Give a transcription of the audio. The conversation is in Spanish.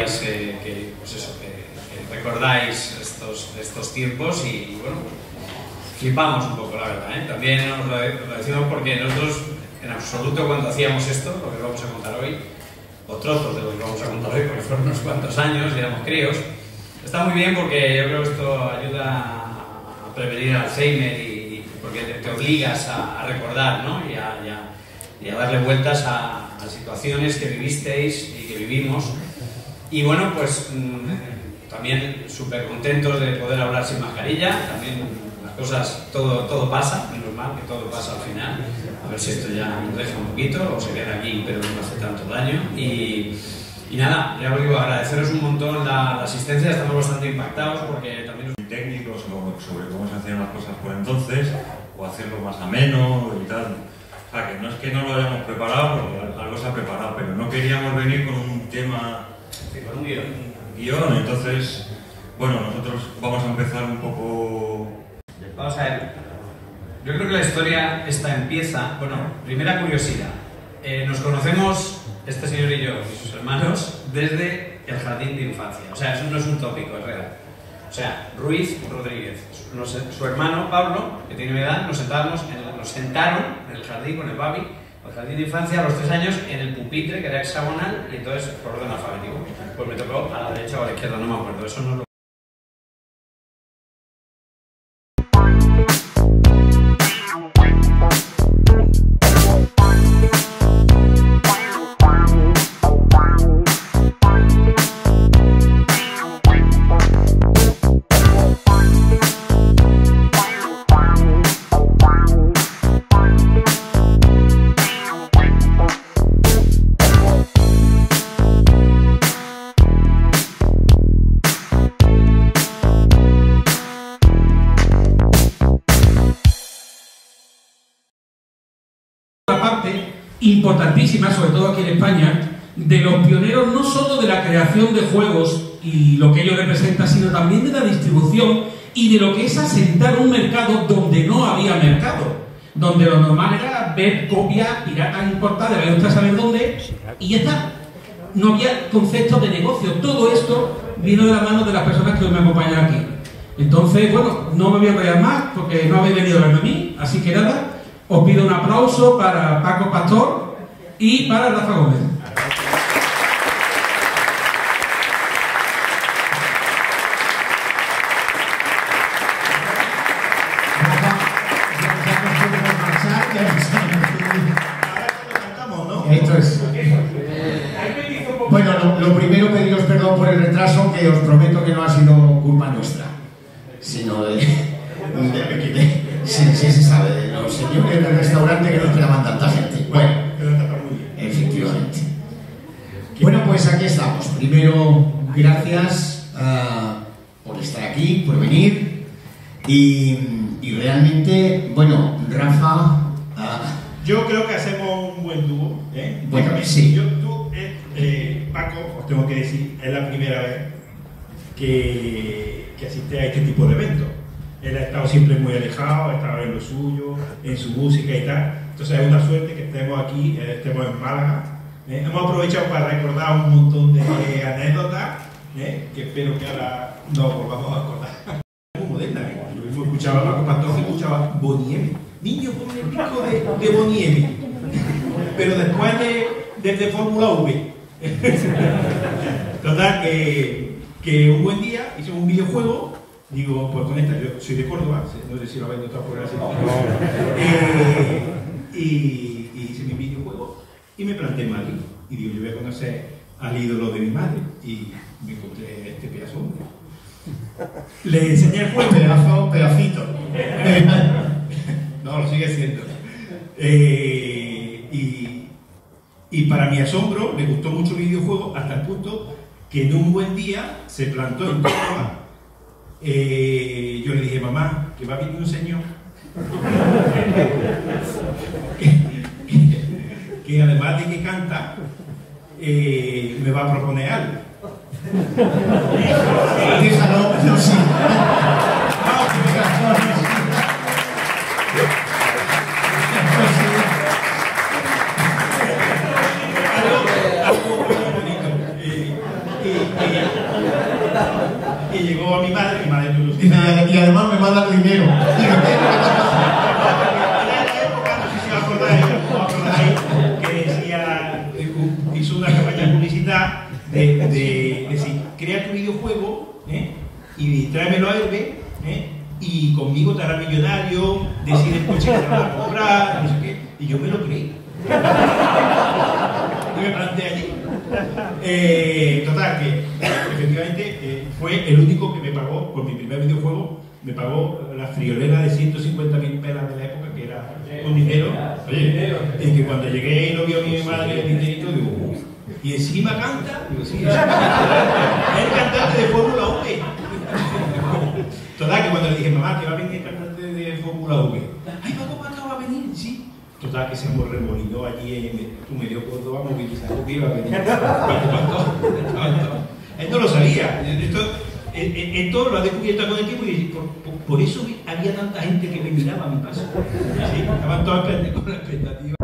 eh, que, pues eso, que, que recordáis estos, estos tiempos y, bueno, flipamos un poco, la verdad. ¿eh? También nos lo, decimos porque nosotros, en absoluto, cuando hacíamos esto, lo que vamos a contar hoy, o trozos de lo que vamos a contar hoy, porque fueron unos cuantos años y éramos críos, está muy bien porque yo creo que esto ayuda a prevenir Alzheimer y, y porque te, te obligas a, a recordar ¿no? y, a, y, a, y, a, darle vueltas a, a, situaciones que vivisteis y que vivimos. Y bueno, pues mmm, también súper contentos de poder hablar sin mascarilla, también las cosas, todo, todo pasa, es normal que todo pasa al final. A ver si esto ya nos deja un poquito o se queda aquí, pero no hace tanto daño. Y, y nada, ya os digo, agradeceros un montón la, la, asistencia, estamos bastante impactados porque también... Muy técnicos sobre cómo se hacían las cosas por entonces, o hacerlo más ameno y tal. O sea, que no es que no lo hayamos preparado, porque algo se ha preparado, pero no queríamos venir con un tema... Sí, con un guion. Guión, entonces, bueno, nosotros vamos a empezar un poco... Vamos a ver, yo creo que la historia esta empieza, bueno, primera curiosidad. Eh, nos conocemos, este señor y yo, y sus hermanos, desde el jardín de infancia. O sea, eso no es un tópico, es real. O sea, Ruiz Rodríguez, su, hermano Pablo, que tiene mi edad, nos, sentábamos en, nos sentaron en el jardín con el Babi, el jardín de infancia, a los tres años, en el pupitre, que era hexagonal, y entonces por orden alfabético. Pues me tocó a la derecha o a la izquierda, no me acuerdo, eso no lo importantísima, sobre todo aquí en España, de los pioneros no solo de la creación de juegos y lo que ello representa, sino también de la distribución y de lo que es asentar un mercado donde no había mercado, donde lo normal era ver copias piratas importadas, de usted saber dónde, y ya está. No había conceptos de negocio. Todo esto vino de la mano de las personas que hoy me acompañan aquí. Entonces, bueno, no me voy a enrollar más porque no habéis venido a verme a mí, así que nada, os pido un aplauso para Paco Pastor y para Rafa Gómez. Es. Bueno, lo, primero pediros perdón por el retraso, que os prometo que no ha sido culpa nuestra, sino de, de, de, sí se sabe, de los señores del restaurante que no esperaban tanta gente. Bueno. Bueno, pues aquí estamos. Primero, gracias uh, por estar aquí, por venir. Y, y realmente, bueno, Rafa. Uh, yo creo que hacemos un buen dúo. ¿eh? Bueno, sí. Yo, tú, eh, eh, Paco, os tengo que decir, es la primera vez que, que asiste a este tipo de eventos. Él ha estado siempre muy alejado, ha estado en lo suyo, en su música y tal. Entonces es una suerte que estemos aquí, eh, estemos en Málaga. ¿Eh? Hemos aprovechado para recordar un montón de anécdotas ¿eh? que espero que ahora nos volvamos a acordar. Muy moderna, ¿eh? Yo mismo escuchaba a Paco Pastor, escuchaba Boniemi. Niño, ponme el disco de, de Boniemi. Pero después de, desde Fórmula V. Total, que, que un buen día hicimos un videojuego digo, pues con esta, yo soy de Córdoba, no sé si lo habéis notado por así. Eh, y, y, mi videojuego y me planté Madrid. Y digo, yo voy a conocer al ídolo de mi madre. Y me encontré este pedazo. Le enseñé el juego. Pedazo, pedacito. no, lo sigue siendo. Eh, y, y para mi asombro, le gustó mucho el videojuego hasta el punto que en un buen día se plantó en Córdoba eh, yo le dije, mamá, que va a venir un señor que además de que canta, eh, me va a proponer algo. Y llegó a mi madre, mi madre, y además me va a dar dinero. Eh, total, que efectivamente eh, fue el único que me pagó por mi primer videojuego. Me pagó la friolera de 150 mil pelas de la época, que era un dinero. Oye, y que cuando llegué y lo vio mi madre el dinerito, digo, "Uf". y encima canta. Digo, sí, es el cantante de Fórmula V. Total, que cuando le dije, mamá, que va a venir el cantante de Fórmula V. Ay, Paco Paco va a venir, sí. Total, que se remolinó allí en tu medio Córdoba movilizado que iba a venir. Él no lo sabía. Esto, en, en- en todo lo ha descubierto con el tiempo y por eso había tanta gente que me miraba a mi paso. Sí, estaban todos con la expectativa.